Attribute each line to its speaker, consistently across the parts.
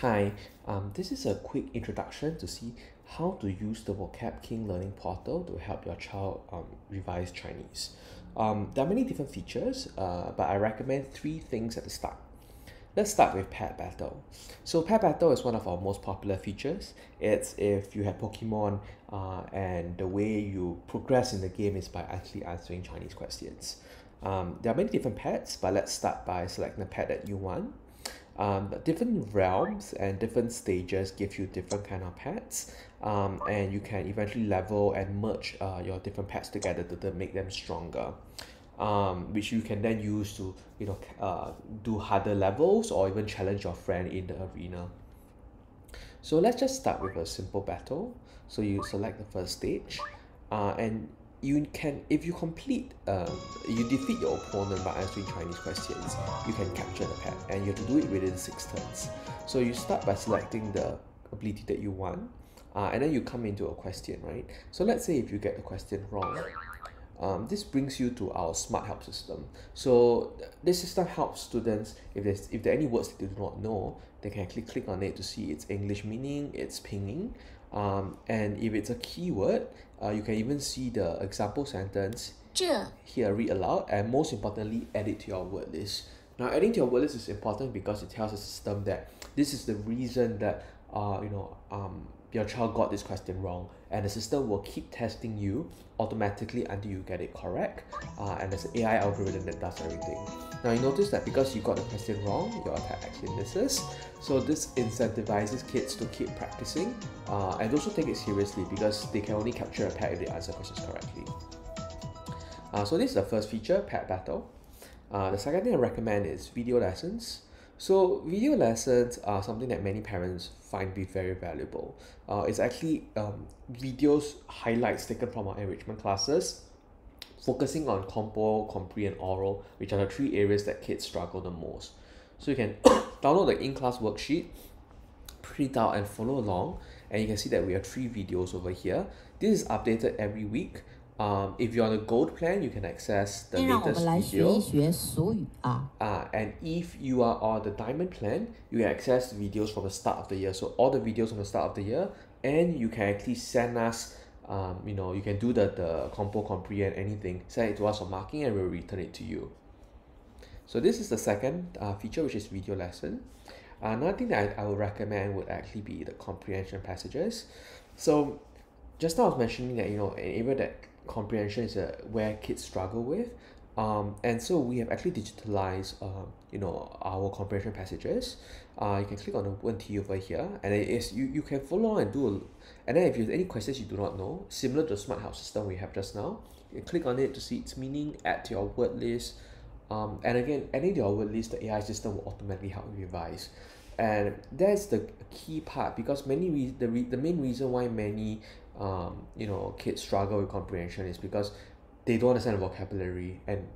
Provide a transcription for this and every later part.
Speaker 1: Hi, um, this is a quick introduction to see how to use the VocabKing learning portal to help your child um, revise Chinese. Um, there are many different features, uh, but I recommend three things at the start. Let's start with pet battle. So pet battle is one of our most popular features. It's if you have Pokemon uh, and the way you progress in the game is by actually answering Chinese questions. Um, there are many different pets, but let's start by selecting the pet that you want um, different realms and different stages give you different kind of pets. Um, and you can eventually level and merge uh, your different pets together to, to make them stronger. Um, which you can then use to you know uh, do harder levels or even challenge your friend in the arena. So let's just start with a simple battle. So you select the first stage uh, and you can if you complete um, you defeat your opponent by answering Chinese questions you can capture the pet and you have to do it within six turns. So you start by selecting the ability that you want uh, and then you come into a question right? So let's say if you get the question wrong um, this brings you to our smart help system. So this system helps students if there's if there are any words that they do not know they can actually click on it to see its english meaning its pinyin um, and if it's a keyword uh, you can even see the example sentence here read aloud and most importantly add it to your word list. Now adding to your word list is important because it tells the system that this is the reason that uh, you know um, your child got this question wrong and the system will keep testing you automatically until you get it correct uh, and there's an AI algorithm that does everything. Now you notice that because you got the question wrong, your attack actually misses. So this incentivizes kids to keep practicing uh, and also take it seriously because they can only capture a pet if they answer questions correctly. Uh, so this is the first feature, pet battle. Uh, the second thing I recommend is video lessons. So video lessons are something that many parents find be very valuable. Uh, it's actually um, videos highlights taken from our enrichment classes focusing on compo, compre and oral which are the three areas that kids struggle the most. So you can download the in-class worksheet, print out and follow along and you can see that we have three videos over here. This is updated every week um, if you're on a gold plan, you can access the latest video. Uh, and if you are on the diamond plan, you can access videos from the start of the year. So all the videos from the start of the year, and you can actually send us. Um, you know, you can do the the compo, comprehend anything. Send it to us for marking, and we'll return it to you. So this is the second uh, feature, which is video lesson. Another thing that I, I would recommend would actually be the comprehension passages. So just now I was mentioning that you know an area that comprehension is uh, where kids struggle with. Um, and so we have actually digitalized uh, you know our comprehension passages. Uh, you can click on the 问题 over here and it is you, you can follow and do a, and then if you have any questions you do not know similar to the smart house system we have just now you click on it to see its meaning add to your word list. Um, and again adding to your word list the AI system will automatically help you revise. And that's the key part because many re- the, re- the main reason why many um, you know kids struggle with comprehension is because they don't understand the vocabulary and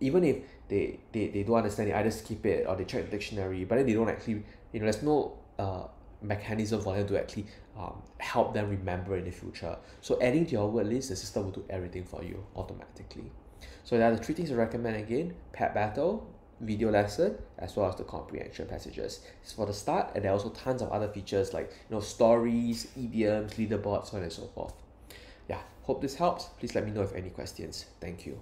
Speaker 1: even if they, they, they don't understand it either skip it or they check the dictionary but then they don't actually you know there's no uh, mechanism for them to actually um, help them remember in the future. So adding to your word list the system will do everything for you automatically. So there are the three things I recommend again pet battle video lesson as well as the comprehension passages. It's for the start and there are also tons of other features like you know stories, idioms, leaderboards, so on and so forth. Yeah, hope this helps. Please let me know if any questions. Thank you.